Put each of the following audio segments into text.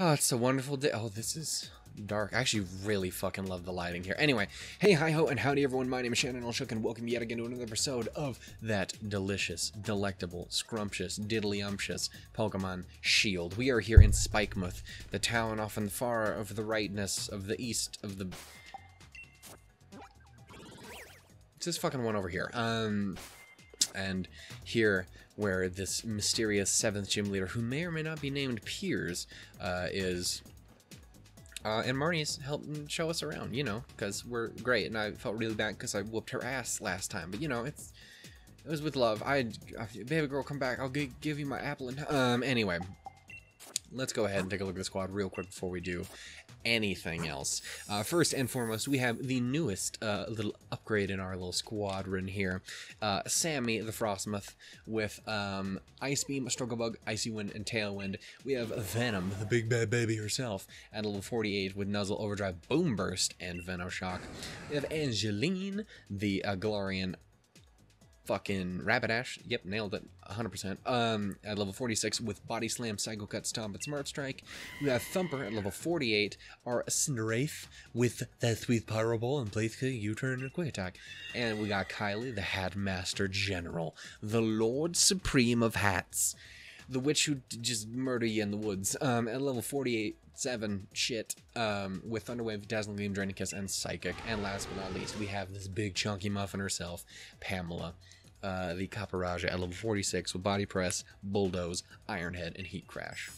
Oh, it's a wonderful day. Oh, this is dark. I actually really fucking love the lighting here. Anyway, hey, hi ho, and howdy everyone. My name is Shannon Alshook, and welcome yet again to another episode of that delicious, delectable, scrumptious, diddly-umptious Pokemon Shield. We are here in Spikemuth, the town off in the far of the rightness of the east of the... It's this fucking one over here. Um, and here where this mysterious seventh gym leader, who may or may not be named Piers, uh, is. Uh, and Marnie's helping show us around, you know, because we're great. And I felt really bad because I whooped her ass last time, but you know, it's it was with love. I, baby girl, come back. I'll give you my apple. And um, anyway, let's go ahead and take a look at the squad real quick before we do anything else. Uh, first and foremost, we have the newest uh, little upgrade in our little squadron here. Uh, Sammy the Frosmoth with um, Ice Beam, Struggle Bug, Icy Wind, and Tailwind. We have Venom, the big bad baby herself, at level 48 with Nuzzle, Overdrive, Boom Burst, and Venoshock. We have Angeline, the uh, Galarian fucking Rapidash. Yep, nailed it. 100%. Um, at level 46 with Body Slam, Psycho Cut, Stomp, and Smart Strike. We have Thumper at level 48. Our Cinderace with that sweet Pyro Ball and Kick, U-Turn, and Quick Attack. And we got Kylie, the Hat Master General, the Lord Supreme of Hats. The witch who just murder you in the woods. Um, at level 48, 7 shit um, with Thunderwave, Dazzling Gleam, Draining Kiss, and Psychic. And last but not least, we have this big chunky muffin herself, Pamela. Uh, the Copperajah at level 46 with Body Press, Bulldoze, Iron Head, and Heat Crash.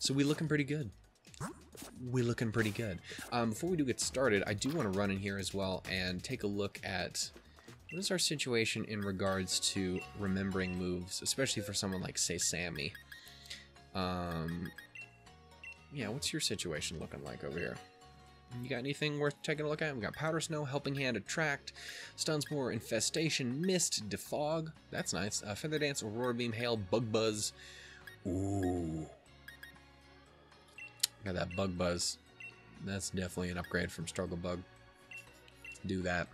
So we looking pretty good. We looking pretty good. Um, before we do get started, I do want to run in here as well and take a look at what is our situation in regards to remembering moves, especially for someone like, say, Sammy. Um, yeah, what's your situation looking like over here? You got anything worth taking a look at? We got Powder Snow, Helping Hand, Attract, Stun Spore, Infestation, Mist, Defog. That's nice. Uh, Feather Dance, Aurora Beam, Hail, Bug Buzz. Ooh. Got that Bug Buzz. That's definitely an upgrade from Struggle Bug. Do that.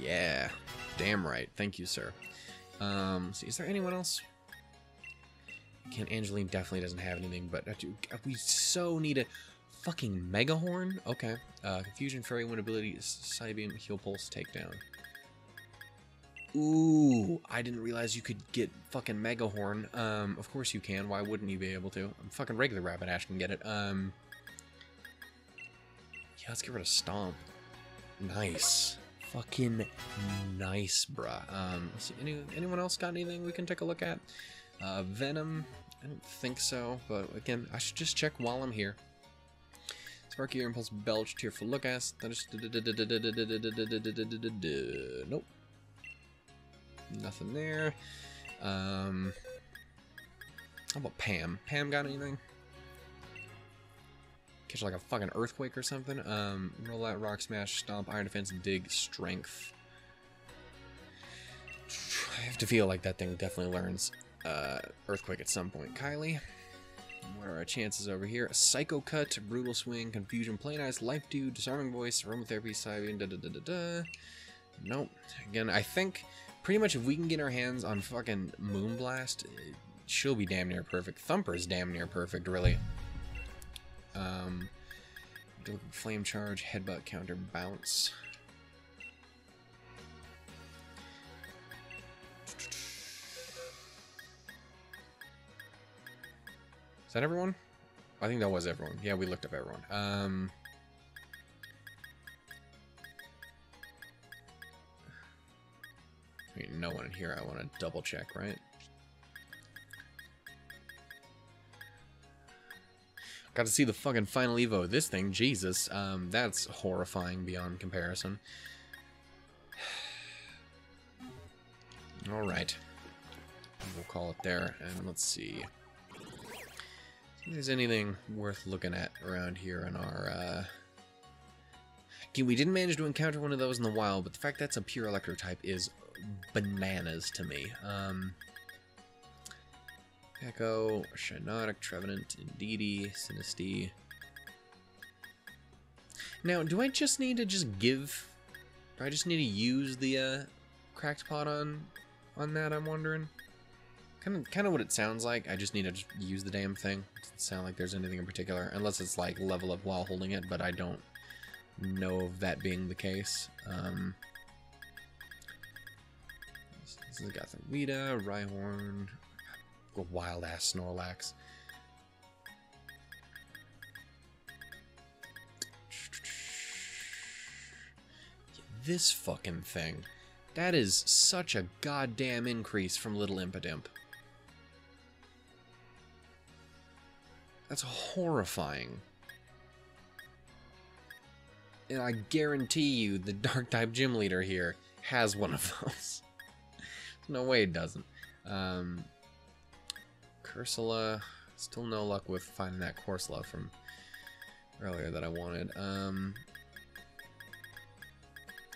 Yeah. Damn right. Thank you, sir. Um, see, is there anyone else? Can Angeline definitely doesn't have anything, but we so need a fucking mega horn. Okay. Uh, Confusion, Fairy, Wind ability, Psybeam, Heal Pulse, Takedown. Ooh, I didn't realize you could get fucking mega horn. Um, of course you can. Why wouldn't you be able to? I'm Fucking regular Rapidash can get it. Um, yeah, let's get rid of Stomp. Nice. Fucking nice, bruh. Um, any, anyone else got anything we can take a look at? Uh, Venom, I don't think so, but again, I should just check while I'm here. Sparky Eerie Impulse, Belch, Tearful Look Ass. Nope. Nothing there. Um, how about Pam? Pam got anything? Catch like a fucking earthquake or something. Um, roll out, rock smash, stomp, iron defense, dig, strength. I have to feel like that thing definitely learns uh, earthquake at some point. Kylie, what are our chances over here? A Psycho Cut, Brutal Swing, Confusion, Play Nice, Life Dew, Disarming Voice, Aromatherapy, Siren, da da da da da. Nope. Again, I think pretty much if we can get our hands on fucking Moonblast, she'll be damn near perfect. Thumper's damn near perfect, really. Um, Flame Charge, Headbutt, Counter, Bounce. Is that everyone? I think that was everyone. Yeah, we looked up everyone. Um, no one in here. I want to double check, right? Got to see the fucking final Evo of this thing. Jesus, um, that's horrifying beyond comparison. All right. We'll call it there, and let's see if there's anything worth looking at around here in our, uh... Okay, we didn't manage to encounter one of those in the wild, but the fact that's a pure electro type is bananas to me. Um... Echo, Shiinotic, Trevenant, Indeedee, Sinistea. Now, do I just need to just give... Do I just need to use the, uh, cracked pot on, on that, I'm wondering? Kind of, kind of what it sounds like. I just need to just use the damn thing. It doesn't sound like there's anything in particular, unless it's like level up while holding it. But I don't know of that being the case. Um, this has got the Weeda, Rhyhorn, a wild ass Snorlax. This fucking thing. That is such a goddamn increase from Little Impidimp. That's horrifying. And I guarantee you the Dark type gym leader here has one of those. no way it doesn't. Um, Cursola, still no luck with finding that Corsola from earlier that I wanted. Um,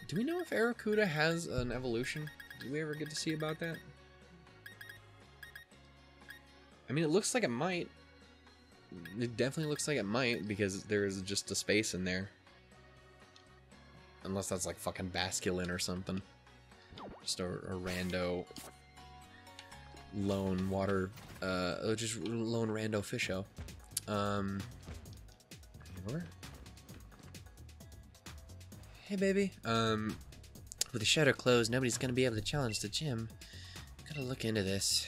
do we know if Arrokuda has an evolution? Did we ever get to see about that? I mean, it looks like it might. It definitely looks like it might because there's just a space in there. Unless that's like fucking Basculin or something. Just a, a rando lone water, uh, just lone rando fisho. Um? Hey, baby. Um, with the shutter closed, nobody's gonna be able to challenge the gym. Gotta look into this.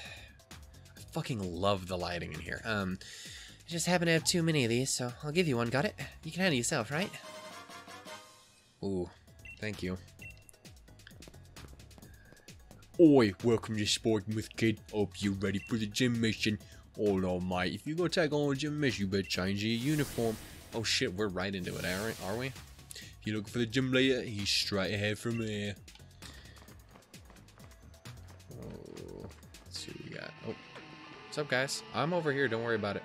I fucking love the lighting in here. Um, I just happen to have too many of these, so I'll give you one. Got it? You can handle yourself, right? Ooh, thank you. Oi, welcome to Sporting with Kid. Hope you ready for the gym mission. Hold mate. If you're gonna take on a gym mission, you better change your uniform. Oh shit, we're right into it, are we? If you're looking for the gym leader, he's straight ahead from here. Oh, let's see what we got. Oh, what's up, guys? I'm over here. Don't worry about it.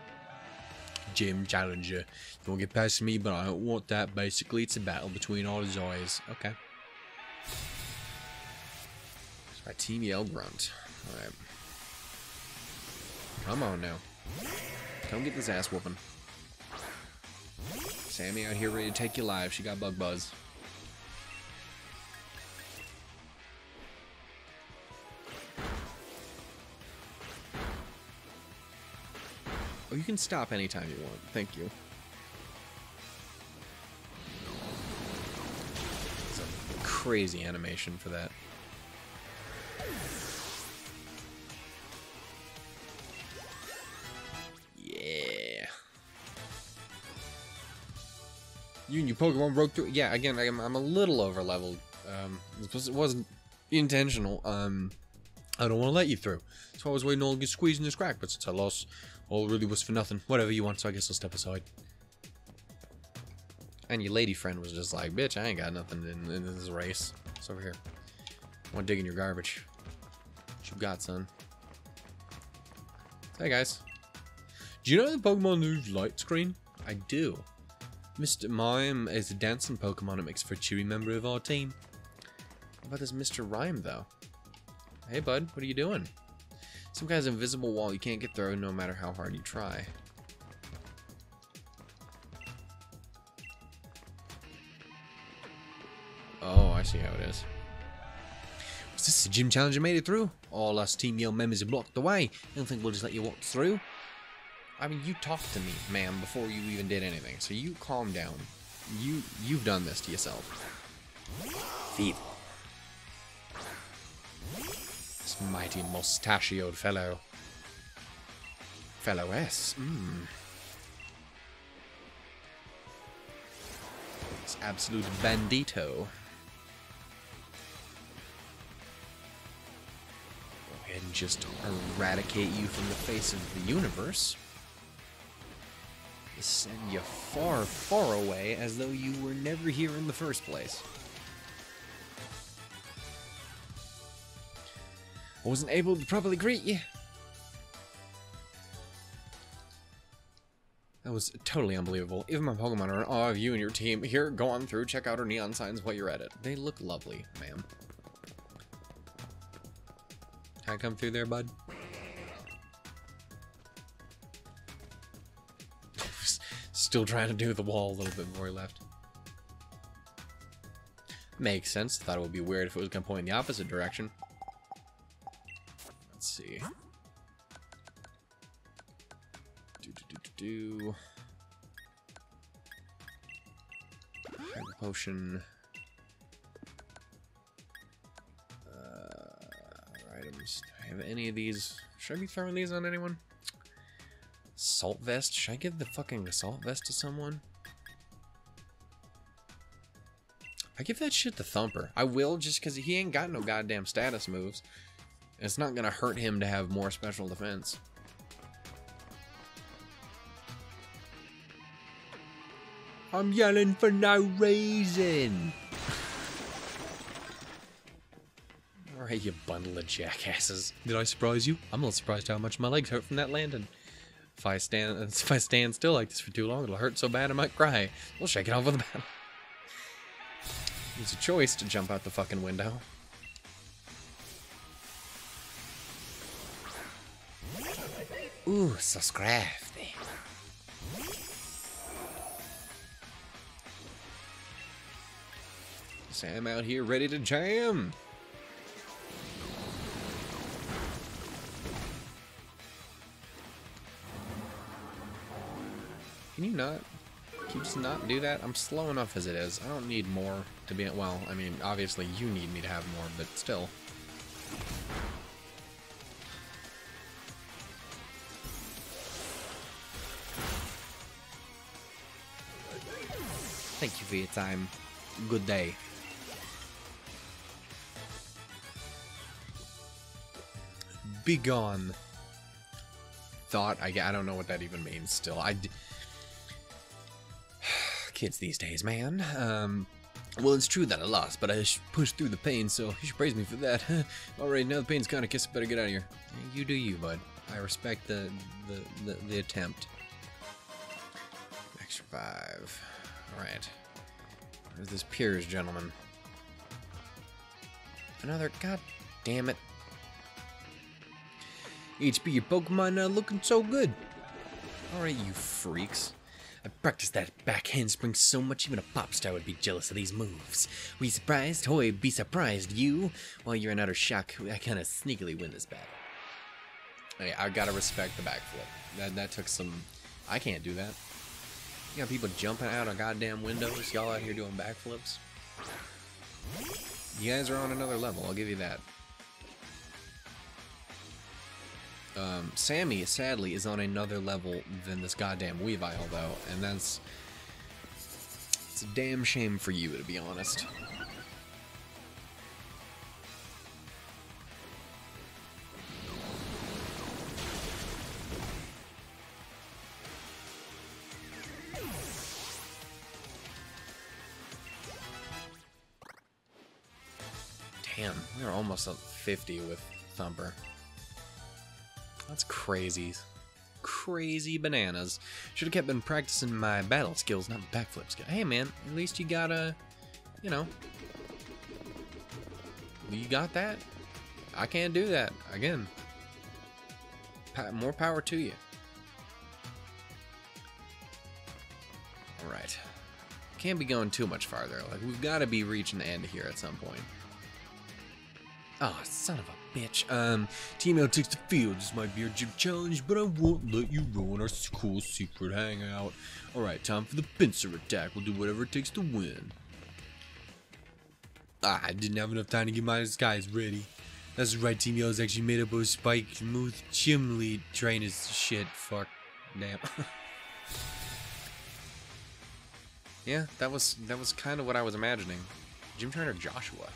Gym challenger. You won't get past me, but I don't want that. Basically, it's a battle between all his eyes. Okay. My Team Yell Grunt. Alright. Come on now. Come get this ass whooping. Sammy out here ready to take you live. She got bug buzz. Oh, you can stop anytime you want. Thank you. It's a crazy animation for that. Yeah. You and your Pokemon broke through. Yeah, again, I'm, I'm a little over leveled. Um, it wasn't intentional. Um, I don't want to let you through. So I was waiting to get squeezed in this crack, but since I lost, all really was for nothing. Whatever you want, so I guess I'll step aside. And your lady friend was just like, bitch, I ain't got nothing in, in this race. It's over here. I want to dig in your garbage. What you got, son? Hey, guys. Do you know the Pokemon Move light screen? I do. Mr. Mime is a dancing Pokemon that makes for a cheery member of our team. How about this Mr. Rime, though? Hey, bud, what are you doing? Some kind of invisible wall you can't get through no matter how hard you try. Oh, I see how it is. This the gym challenger made it through? All us Team Yell members have blocked the way. I don't think we'll just let you walk through. I mean, you talked to me, ma'am, before you even did anything, so you calm down. You, you've done this to yourself. Thief. This mighty mustachioed fellow. Fellow S. Mmm. This absolute bandito. And just eradicate you from the face of the universe send you far, far away as though you were never here in the first place. I wasn't able to properly greet you. That was totally unbelievable. Even my Pokemon are in awe of you and your team. Here, go on through, check out our neon signs while you're at it. They look lovely, ma'am. Can I come through there, bud? Still trying to do the wall a little bit more left. Makes sense. Thought it would be weird if it was going to point in the opposite direction. Let's see. Do, do, do, do, do. Potion. Items. Do I have any of these? Should I be throwing these on anyone? Assault vest? Should I give the fucking assault vest to someone? I give that shit to Thumper. I will just because he ain't got no goddamn status moves. It's not gonna hurt him to have more special defense. I'm yelling for no reason. Alright, you bundle of jackasses. Did I surprise you? I'm a little surprised how much my legs hurt from that landing. If I stand if I stand still like this for too long, it'll hurt so bad I might cry. We'll shake it off with a battle. It's a choice to jump out the fucking window. Ooh, so crafty. Sam out here ready to jam. Can you not? Can you just not do that? I'm slow enough as it is. I don't need more to be... Well, I mean, obviously you need me to have more, but still. Thank you for your time. Good day. Be gone. Thought. I, I don't know what that even means still. I... Kids these days, man. Um... Well, it's true that I lost, but I pushed through the pain, so you should praise me for that. Alright, now the pain's gone, I guess I better get out of here. You do you, bud. I respect the, the, the, the attempt. Extra five. Alright. Where's this Piers gentleman? Another, god damn it. HP, your Pokemon not looking so good. Alright, you freaks. I practiced that back handspring so much even a pop star would be jealous of these moves. We surprised? Hoy, be surprised, you? While you're in utter shock, I kinda sneakily win this battle. Hey, I gotta respect the backflip. That, that took some... I can't do that. You got people jumping out of goddamn windows, y'all out here doing backflips. You guys are on another level, I'll give you that. Um, Sammy, sadly, is on another level than this goddamn Weavile, though, and that's... It's a damn shame for you, to be honest. Damn, we are almost at 50 with Thumper. That's crazy. Crazy bananas. Should have kept been practicing my battle skills, not backflip skills. Hey man, at least you got a, you know, you got that. I can't do that. Again, more power to you. Alright. Can't be going too much farther. Like, we've got to be reaching the end here at some point. Oh, son of a bitch. Um, Team Yell takes the field. This might be our gym challenge, but I won't let you ruin our cool secret hangout. Alright, time for the pincer attack. We'll do whatever it takes to win. Ah, I didn't have enough time to get my disguise ready. That's right, Team Yell is actually made up of Spike, Smooth, Chimley, trainers, shit, fuck, damn. yeah, that was that was kind of what I was imagining. Gym Trainer Joshua.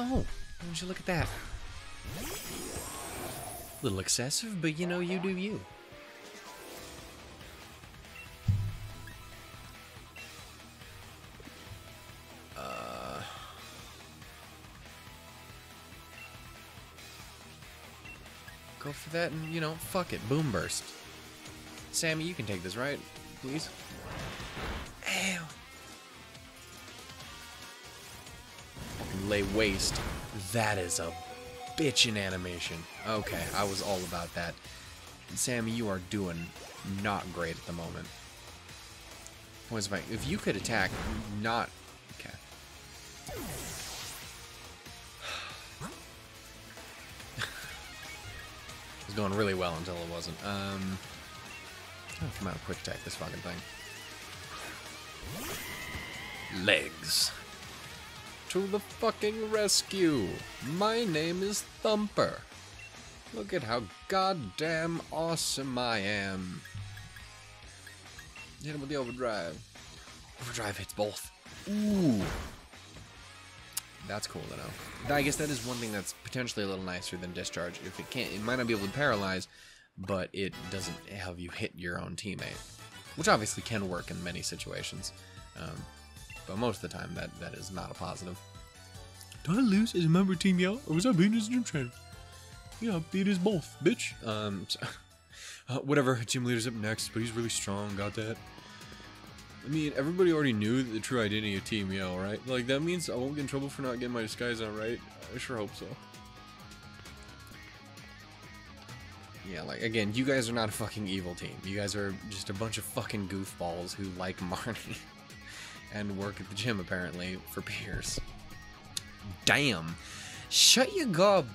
Oh, would you look at that? A little excessive, but you know, you do you. Uh... Go for that and, you know, fuck it, boom burst. Sammy, you can take this, right? Please? Lay waste. That is a bitchin' animation. Okay, I was all about that. Sammy, you are doing not great at the moment. Points of If you could attack, not... Okay. was going really well until it wasn't. Um, oh, come out, quick attack this fucking thing. Legs. To the fucking rescue! My name is Thumper. Look at how goddamn awesome I am. Hit him with the overdrive. Overdrive hits both. Ooh. That's cool to know. I guess that is one thing that's potentially a little nicer than discharge. If it can't, it might not be able to paralyze, but it doesn't have you hit your own teammate, which obviously can work in many situations. Um, but most of the time, that that is not a positive. Did I lose as a member of Team Yell, or was I beating as a gym trainer? Yeah, beat us both, bitch. Um, so, uh, whatever. Gym leader's up next, but he's really strong. Got that. I mean, everybody already knew the true identity of Team Yell, right? Like, that means I won't get in trouble for not getting my disguise on right. I sure hope so. Yeah, like, again, you guys are not a fucking evil team. You guys are just a bunch of fucking goofballs who like Marnie. And work at the gym, apparently, for Piers. Damn. Shut your gob.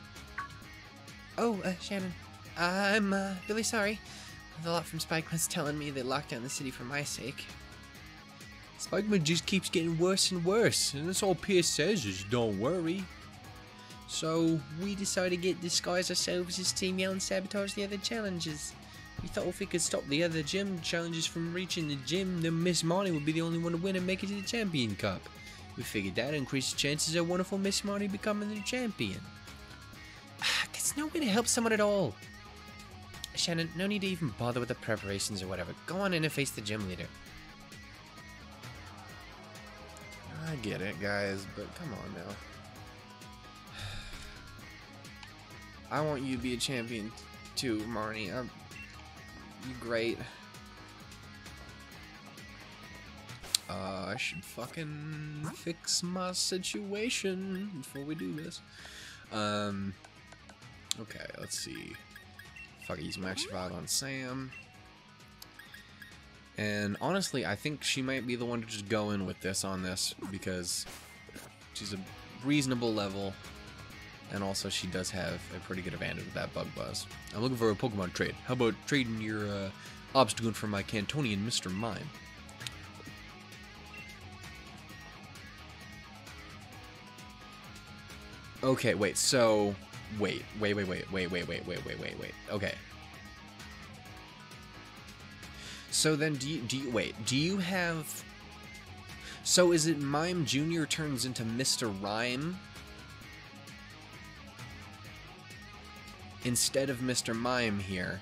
Oh, uh, Shannon. I'm uh, really sorry. The lot from Spikemuth's telling me they locked down the city for my sake. Spikemuth just keeps getting worse and worse, and that's all Piers says is don't worry. So, we decided to get disguise ourselves as Team Yell and sabotage the other challenges. We thought if we could stop the other gym challenges from reaching the gym, then Miss Marnie would be the only one to win and make it to the Champion Cup. We figured that increased the chances of wonderful Miss Marnie becoming the champion. Ah, there's no way to help someone at all. Shannon, no need to even bother with the preparations or whatever. Go on in and face the gym leader. I get it, guys, but come on now. I want you to be a champion too, Marnie. I'm great. Uh, I should fucking fix my situation before we do this. Um, okay, let's see. Fuck, use my extra on Sam. And honestly, I think she might be the one to just go in with this on this because she's a reasonable level. And also, she does have a pretty good advantage with that bug buzz. I'm looking for a Pokemon trade. How about trading your uh, Obstagoon for my Kantonian Mr. Mime? Okay, wait, so... Wait, wait, wait, wait, wait, wait, wait, wait, wait, wait, wait. Okay. So then, do you, do you, wait, do you have... So is it Mime Jr. turns into Mr. Rime? Instead of Mr. Mime here?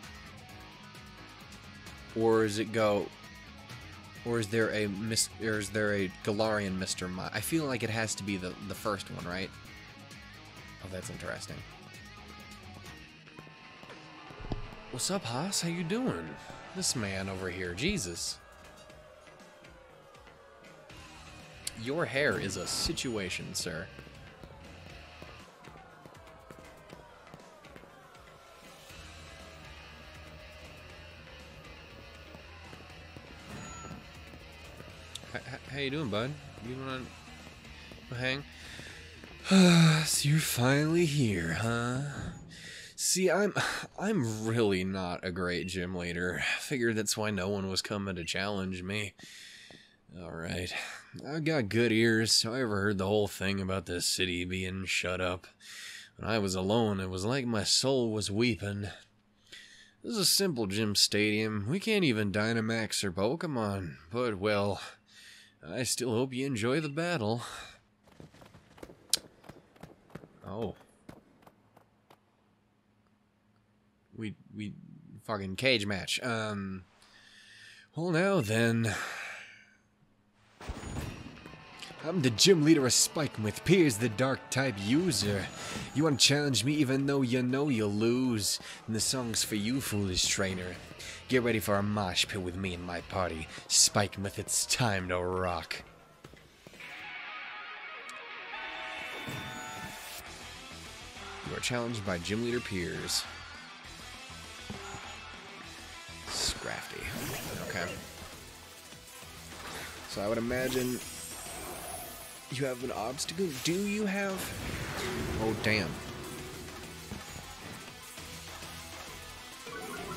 Or is it go... Or is there a mis or is there a Galarian Mr. Mime? I feel like it has to be the, the first one, right? Oh, that's interesting. What's up, Haas? How you doing? This man over here, Jesus. Your hair is a situation, sir. You doing, bud? You wanna hang? so you're finally here, huh? See, I'm I'm really not a great gym leader. I figured that's why no one was coming to challenge me. Alright. I got good ears, so I ever heard the whole thing about the city being shut up. When I was alone, it was like my soul was weeping. This is a simple gym stadium. We can't even Dynamax or Pokemon. But, well, I still hope you enjoy the battle. Oh. We we fucking cage match. Um Well now then. I'm the gym leader of Spikemuth, Piers the dark type user. You wanna challenge me even though you know you'll lose? And the song's for you, foolish trainer. Get ready for a mosh pit with me and my party. Spikemuth, it's time to rock. You are challenged by Gym Leader Piers. Scrafty. Okay. So I would imagine you have an obstacle. Do you have... Oh, damn.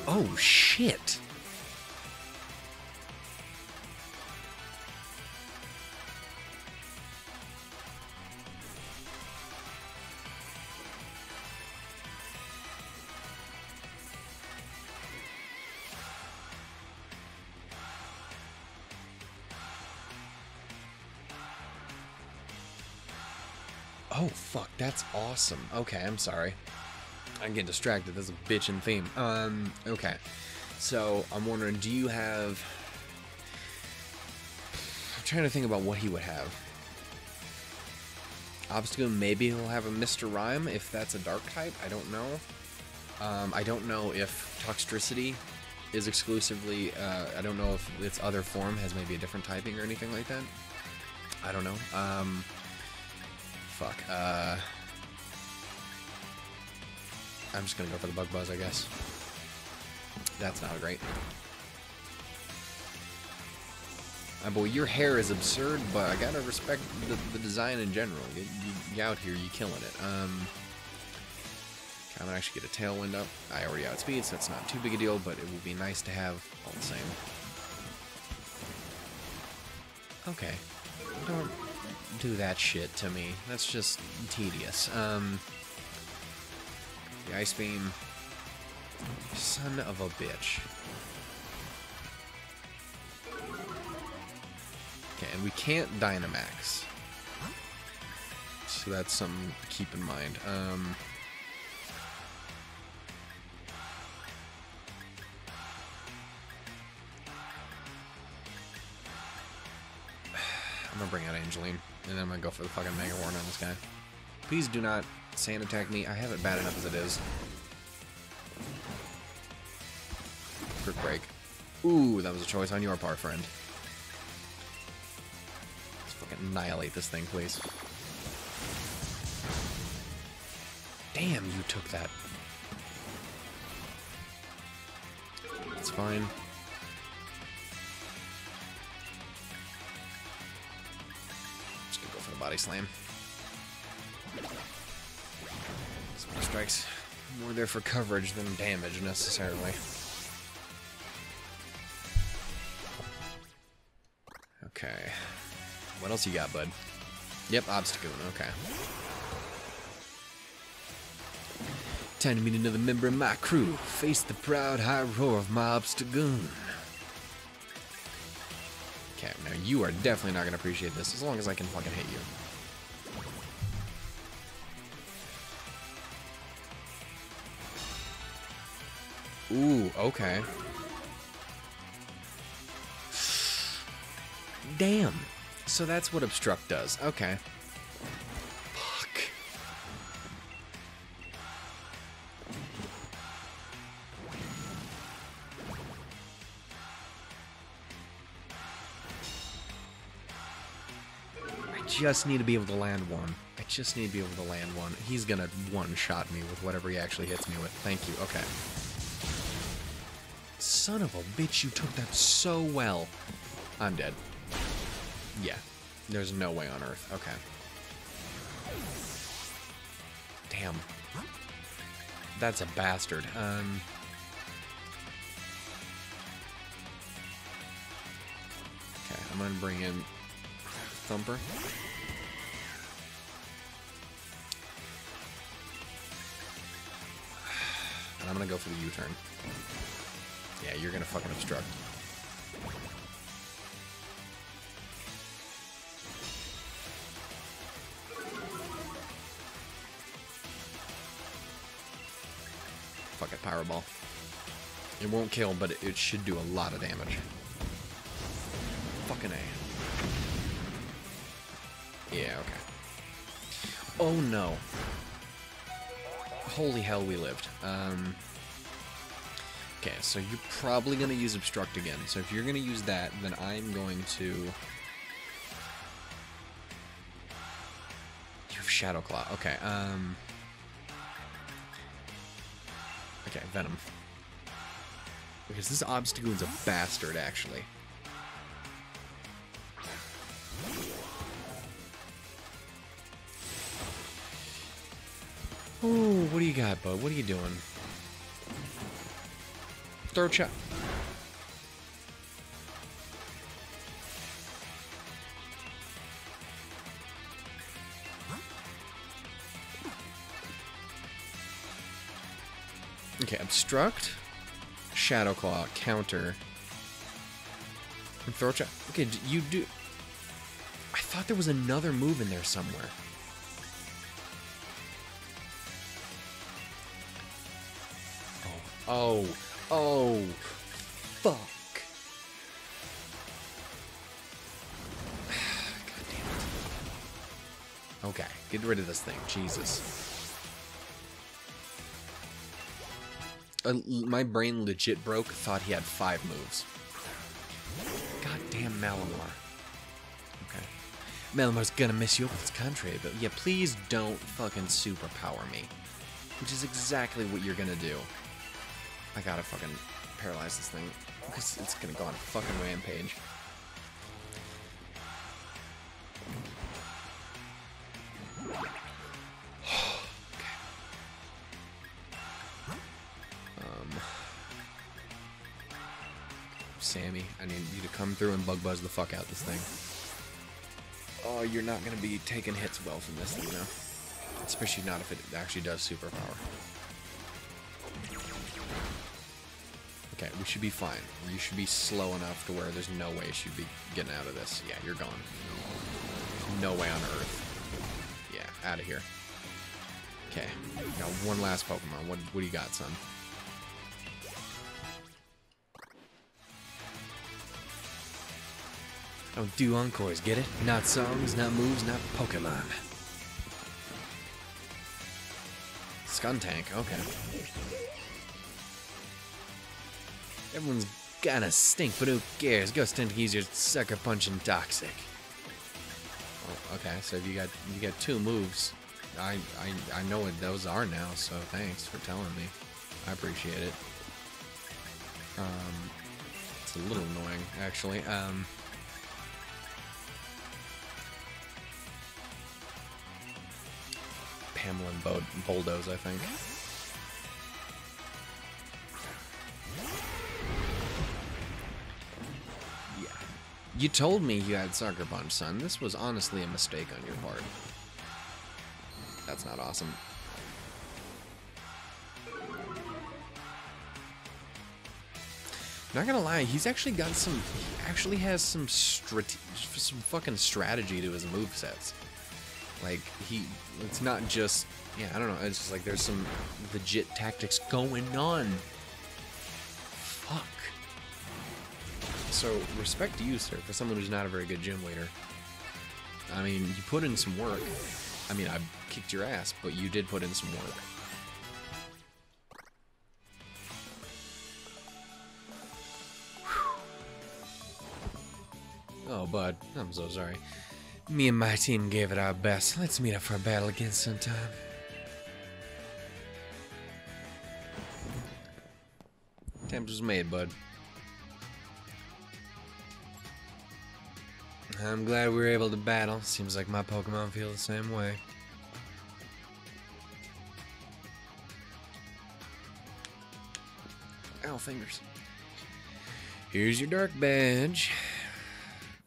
Oh, shit. Oh, fuck, that's awesome. Okay, I'm sorry. I'm getting distracted. This is a bitchin' theme. Um, okay. So, I'm wondering, do you have... I'm trying to think about what he would have. Obstacle, maybe he'll have a Mr. Rime, if that's a dark type. I don't know. Um, I don't know if Toxtricity is exclusively... Uh, I don't know if its other form has maybe a different typing or anything like that. I don't know. Um... Fuck. Uh, I'm just gonna go for the bug buzz, I guess. That's not great. Uh, boy, your hair is absurd, but I gotta respect the, the design in general. You, you, you out here, you killing it. Um, I'm gonna actually get a tailwind up. I already outspeed, so that's not too big a deal, but it would be nice to have all the same. Okay. Don't do that shit to me. That's just tedious. Um, the ice beam. Son of a bitch. Okay, and we can't Dynamax. So that's something to keep in mind. Um, I'm gonna bring out Angeline, and then I'm gonna go for the fucking Mega Horn on this guy. Please do not sand attack me. I have it bad enough as it is. Quick break. Ooh, that was a choice on your part, friend. Let's fucking annihilate this thing, please. Damn, you took that. It's fine. Just gonna go for the body slam. Strikes more there for coverage than damage necessarily. Okay. What else you got, bud? Yep, Obstagoon, okay. Time to meet another member of my crew. Face the proud high roar of my Obstagoon. Okay, now you are definitely not gonna appreciate this as long as I can fucking hit you. Ooh, okay. Damn. So that's what obstruct does. Okay. Fuck. I just need to be able to land one. I just need to be able to land one. He's gonna one-shot me with whatever he actually hits me with. Thank you. Okay. Son of a bitch, you took that so well. I'm dead. Yeah. There's no way on Earth. Okay. Damn. That's a bastard. Um. Okay, I'm gonna bring in Thumper. And I'm gonna go for the U-turn. Yeah, you're gonna fucking obstruct. Fuck it, Pyro Ball. It won't kill, but it, it should do a lot of damage. Fucking A. Yeah, okay. Oh no. Holy hell, we lived. Um... Okay, so you're probably going to use Obstruct again. So if you're going to use that, then I'm going to... You have Shadow Claw. Okay, um... Okay, Venom. Because this Obstagoon's a bastard, actually. Ooh, what do you got, bud? What are you doing? Throat shot. Okay, obstruct, shadow claw, counter, and throat shot. Okay, you do. I thought there was another move in there somewhere. Oh, oh. Oh, fuck. God damn it. Okay, get rid of this thing. Jesus. Uh, my brain legit broke, thought he had five moves. Goddamn Malamar. Okay. Malamar's gonna mess you up with his contrary, but yeah, please don't fucking superpower me. Which is exactly what you're gonna do. I gotta fucking paralyze this thing. Because it's gonna go on a fucking rampage. Um, Sammy, I need you to come through and bug buzz the fuck out this thing. Oh, you're not gonna be taking hits well from this thing, though. Especially not if it actually does superpower. Okay, we should be fine. You should be slow enough to where there's no way you should be getting out of this. Yeah, you're gone. No way on Earth. Yeah, out of here. Okay, now one last Pokemon. What, what do you got, son? Don't do encores, get it? Not songs, not moves, not Pokemon. Skuntank, okay. Everyone's gonna stink, but who cares? Ghost Tank easier sucker punch and toxic. Oh, okay, so you got you got two moves. I, I I know what those are now, so thanks for telling me. I appreciate it. Um, it's a little annoying, actually. Um, Pamela and Bo- Bulldoze, I think. You told me you had Sucker Punch, son. This was honestly a mistake on your part. That's not awesome. Not gonna lie, he's actually got some. He actually has some strate- some fucking strategy to his move sets. Like he, it's not just. Yeah, I don't know. It's just like there's some legit tactics going on. Fuck. So respect to you, sir, for someone who's not a very good gym leader. I mean, you put in some work. I mean, I kicked your ass, but you did put in some work. Oh, bud, I'm so sorry. Me and my team gave it our best. Let's meet up for a battle again sometime. Attempt was made, bud. I'm glad we were able to battle. Seems like my Pokemon feel the same way. Ow, fingers. Here's your dark badge.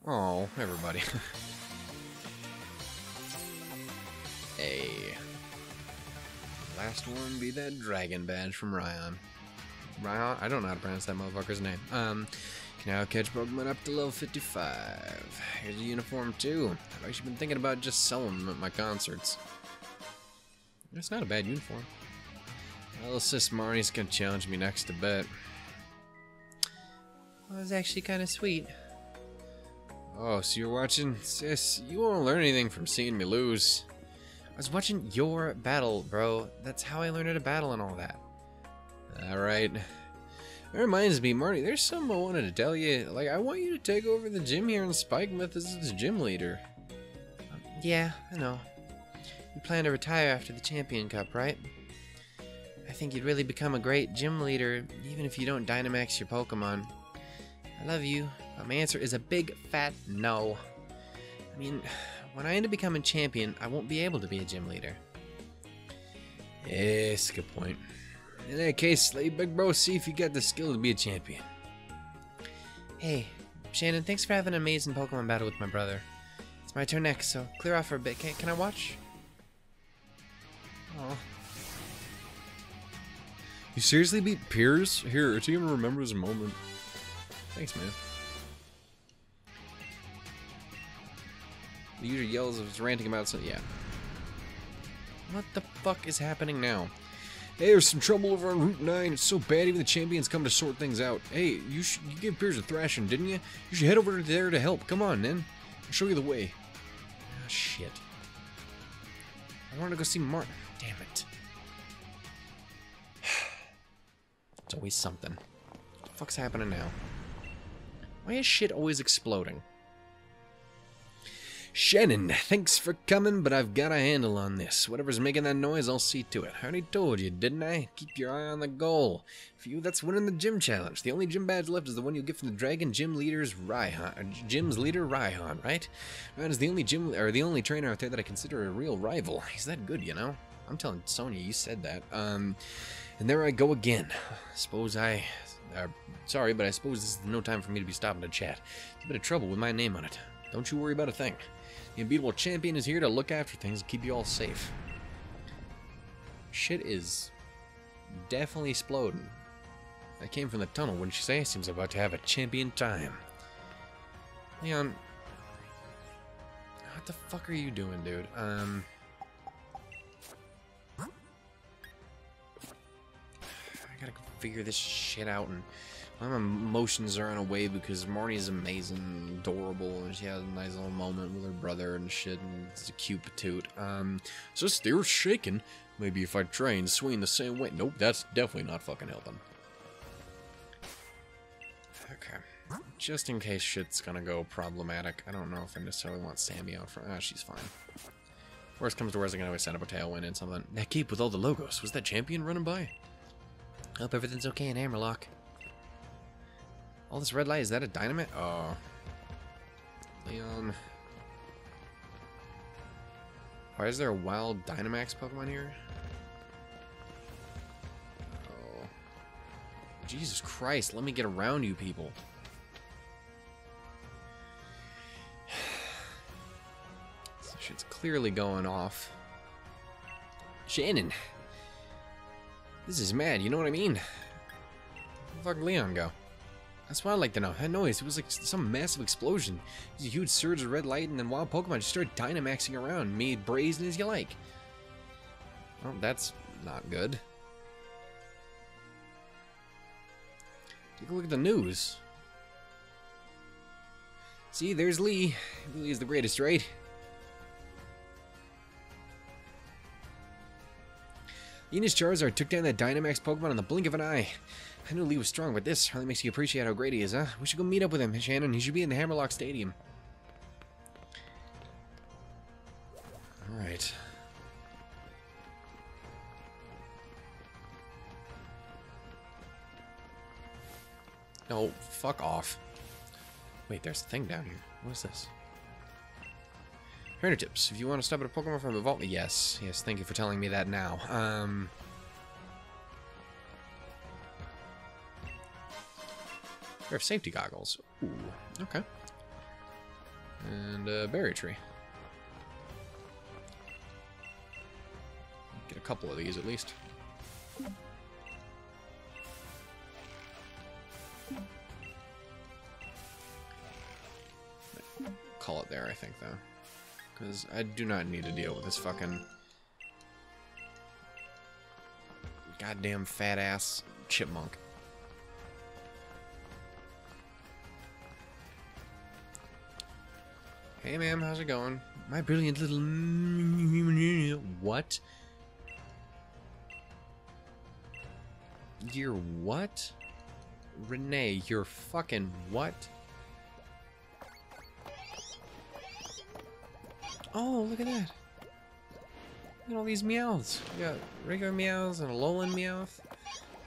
Oh, everybody. hey. Last one be that dragon badge from Ryan. Ryan? I don't know how to pronounce that motherfucker's name. Um, can now catch Pokemon up to level 55. Here's a uniform too. I've actually been thinking about just selling them at my concerts. It's not a bad uniform. Well, sis Marnie's gonna challenge me next to bet. Well, it was actually kind of sweet. Oh, so you're watching? Sis, you won't learn anything from seeing me lose. I was watching your battle, bro. That's how I learned how to battle and all that. Alright. That reminds me, Marnie, there's something I wanted to tell you. Like, I want you to take over the gym here in Spikemuth as its gym leader. Yeah, I know. You plan to retire after the Champion Cup, right? I think you'd really become a great gym leader, even if you don't Dynamax your Pokemon. I love you, but my answer is a big fat no. I mean, when I end up becoming champion, I won't be able to be a gym leader. Yes, good point. In that case, let your big bro see if you got the skill to be a champion. Hey, Shannon, thanks for having an amazing Pokemon battle with my brother. It's my turn next, so clear off for a bit. Can, can I watch? Oh, You seriously beat Piers? Here, a team remembers a moment. Thanks, man. The user yells if it's ranting about something. Yeah. What the fuck is happening now? Hey, there's some trouble over on Route 9. It's so bad, even the champions come to sort things out. Hey, you sh you gave Piers a thrashing, didn't you? You should head over there to help. Come on, then. I'll show you the way. Ah, shit. I wanted to go see Martin. Damn it. It's always something. What the fuck's happening now? Why is shit always exploding? Shannon, thanks for coming, but I've got a handle on this. Whatever's making that noise, I'll see to it. I already told you, didn't I? Keep your eye on the goal. For you, that's winning the gym challenge. The only gym badge left is the one you'll get from the Dragon Gym leader's Raihan. uh, Gym's leader, Raihan, right? Raihan is the only gym, or the only trainer out there that I consider a real rival. He's that good, you know? I'm telling Sonia, you said that. Um, and there I go again. I suppose I. Uh, sorry, but I suppose this is no time for me to be stopping to chat. It's a bit of trouble with my name on it. Don't you worry about a thing. The unbeatable champion is here to look after things and keep you all safe. Shit is definitely exploding. I came from the tunnel, wouldn't you say? Seems about to have a champion time. Leon, what the fuck are you doing, dude? Um. I gotta figure this shit out and my emotions are in a way because Marnie's amazing, adorable, and she has a nice little moment with her brother and shit, and it's a cute patoot. Um, so still shaking. Maybe if I try and swing the same way. Nope, that's definitely not fucking helping. Okay. Just in case shit's gonna go problematic, I don't know if I necessarily want Sammy out front. Ah, she's fine. Worst comes to worst, I can always set up a tailwind and something. That keep with all the logos. Was that champion running by? Hope everything's okay in Hammerlocke. All this red light, is that a dynamite? Oh. Leon. Why is there a wild Dynamax Pokemon here? Oh. Jesus Christ, let me get around you people. This shit's clearly going off. Shannon. This is mad, you know what I mean? Where the fuck Leon go? That's what I'd like to know. That noise, it was like some massive explosion. Was a huge surge of red light, and then wild Pokemon just started Dynamaxing around, made brazen as you like. Well, that's not good. Take a look at the news. See, there's Lee. Lee is the greatest, right? Enos Charizard took down that Dynamax Pokemon in the blink of an eye. I knew Lee was strong, but this really makes you appreciate how great he is, huh? We should go meet up with him, Shannon. He should be in the Hammerlocke Stadium. Alright. No, fuck off. Wait, there's a thing down here. What is this? Trainer tips. If you want to stop at a Pokemon from the vault, yes. Yes, thank you for telling me that now. Um... Pair of safety goggles. Ooh, okay. And a berry tree. Get a couple of these at least. Call it there, I think, though. Because I do not need to deal with this fucking... Goddamn fat-ass chipmunk. Hey, ma'am, how's it going? My brilliant little... What? You're what? Renee, you're fucking what? Oh, look at that. Look at all these meows. We got regular meows and a Alolan meowth.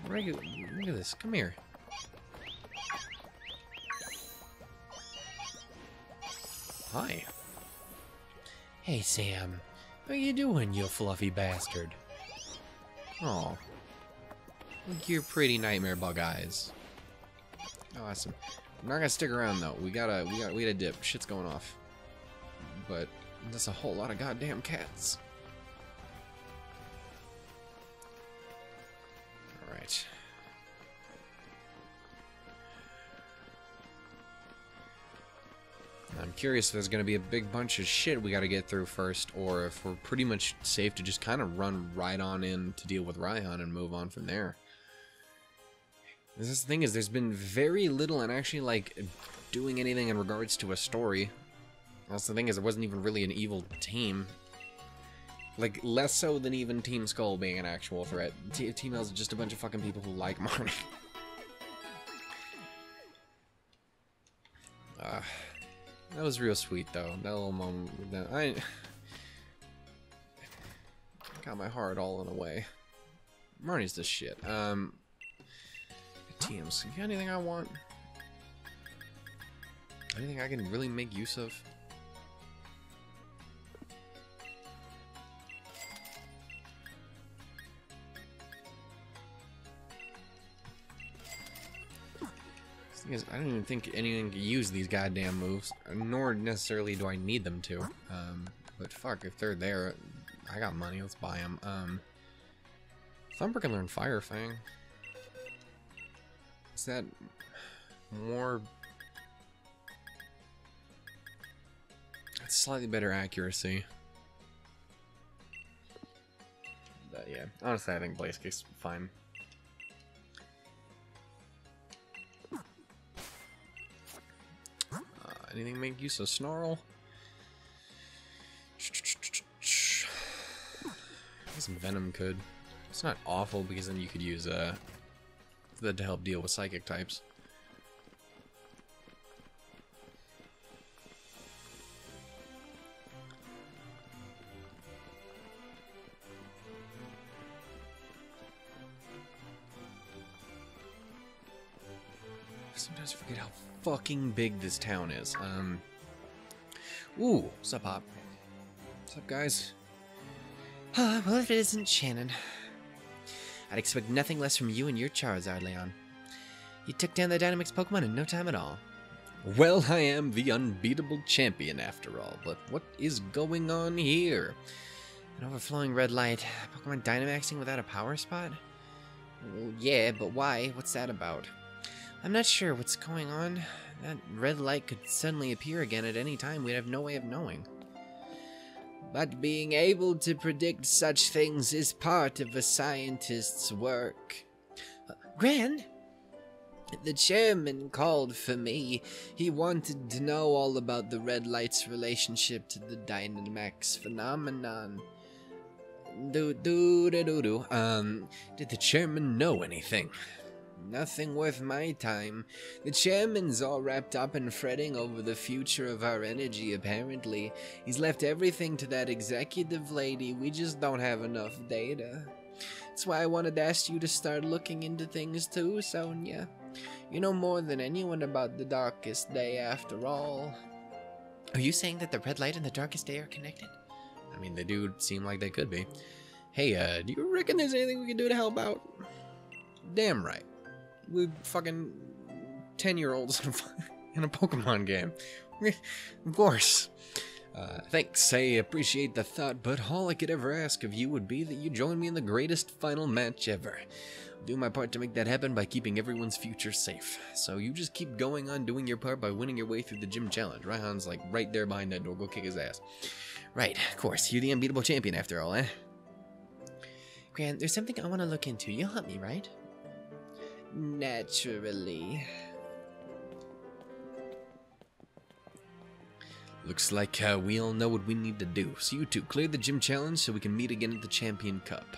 Regular, look at this. Come here. Hi. Hey, Sam. How you doing, you fluffy bastard? Oh. Look your pretty nightmare bug eyes. Awesome. I'm not gonna stick around though. We gotta, we got, we gotta dip. Shit's going off. But there's a whole lot of goddamn cats. All right. I'm curious if there's going to be a big bunch of shit we got to get through first, or if we're pretty much safe to just kind of run right on in to deal with Raihan and move on from there. This thing is, there's been very little and actually like doing anything in regards to a story. That's the thing is, it wasn't even really an evil team. Like less so than even Team Skull being an actual threat. T Team Yell's just a bunch of fucking people who like Marnie. uh, that was real sweet though. That little moment. That I got my heart all in a way. Marnie's the shit. Um, teams. You got anything I want? Anything I can really make use of? Is, I don't even think anyone can use these goddamn moves, nor necessarily do I need them to. Um, but fuck, if they're there, I got money, let's buy them. Um, Thumper can learn Fire Fang. Is that more... It's slightly better accuracy. But yeah, honestly, I think Blaziken's fine. Anything make use of Snarl? Some Venom could. It's not awful because then you could use uh, that to help deal with psychic types. Fucking big this town is. Um. Ooh, what's up, Hop? What's up, guys? Uh, well, if it isn't Shannon. I'd expect nothing less from you and your Charizard, Leon. You took down the Dynamax Pokemon in no time at all. Well, I am the unbeatable champion after all, but what is going on here? An overflowing red light. Pokemon Dynamaxing without a power spot? Well, yeah, but why? What's that about? I'm not sure what's going on. That red light could suddenly appear again at any time. We'd have no way of knowing. But being able to predict such things is part of a scientist's work. Uh, Gran? The chairman called for me. He wanted to know all about the red light's relationship to the Dynamax phenomenon. Do do do do do. Um, did the chairman know anything? Nothing worth my time. The chairman's all wrapped up in fretting over the future of our energy, apparently. He's left everything to that executive lady. We just don't have enough data. That's why I wanted to ask you to start looking into things too, Sonia. You know more than anyone about the darkest day, after all. Are you saying that the red light and the darkest day are connected? I mean, they do seem like they could be. Hey, uh, do you reckon there's anything we can do to help out? Damn right. We fucking 10 year olds in a Pokemon game. of course. Uh, thanks, I appreciate the thought, but all I could ever ask of you would be that you join me in the greatest final match ever. I'll do my part to make that happen by keeping everyone's future safe. So you just keep going on doing your part by winning your way through the gym challenge. Raihan's like right there behind that door. Go kick his ass. Right, of course. You're the unbeatable champion after all, eh? Grant, there's something I want to look into. You'll help me, right? Naturally. Looks like uh, we all know what we need to do. So you two, clear the gym challenge so we can meet again at the Champion Cup.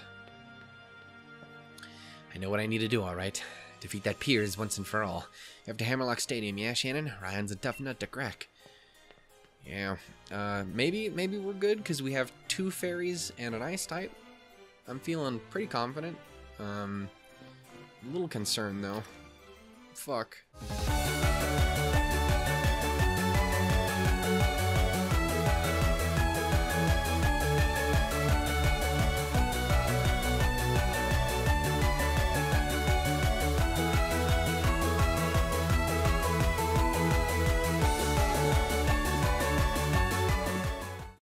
I know what I need to do, alright. Defeat that Piers once and for all. After Hammerlocke Stadium, yeah, Shannon? Raihan's a tough nut to crack. Yeah, uh, maybe, maybe we're good because we have two fairies and an ice type. I'm feeling pretty confident. Um, a little concerned though. Fuck.